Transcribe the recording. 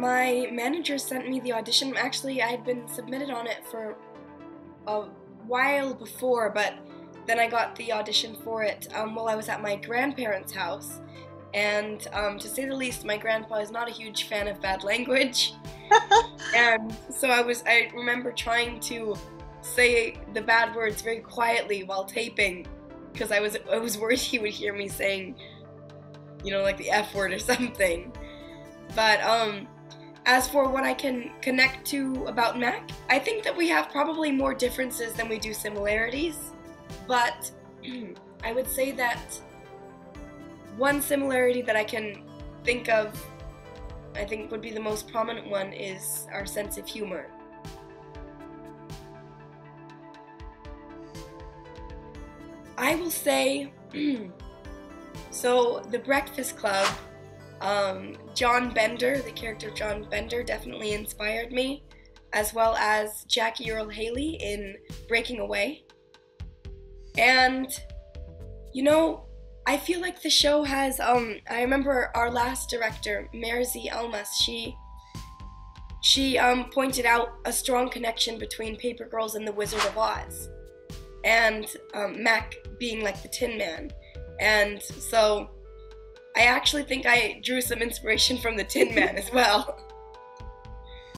my manager sent me the audition. Actually, I had been submitted on it for a while before, but then I got the audition for it um, while I was at my grandparents' house. And um, to say the least, my grandpa is not a huge fan of bad language. and so I was, I remember trying to say the bad words very quietly while taping because I was, I was worried he would hear me saying, you know, like the F word or something. But um, as for what I can connect to about Mac, I think that we have probably more differences than we do similarities. But I would say that one similarity that I can think of, I think would be the most prominent one, is our sense of humor. I will say, so the Breakfast Club um, John Bender, the character of John Bender, definitely inspired me, as well as Jackie Earle Haley in Breaking Away. And, you know, I feel like the show has, um, I remember our last director, Mairzee Almas, she, she, um, pointed out a strong connection between Paper Girls and The Wizard of Oz. And, um, Mac being like the Tin Man. And so, I actually think I drew some inspiration from the Tin Man as well.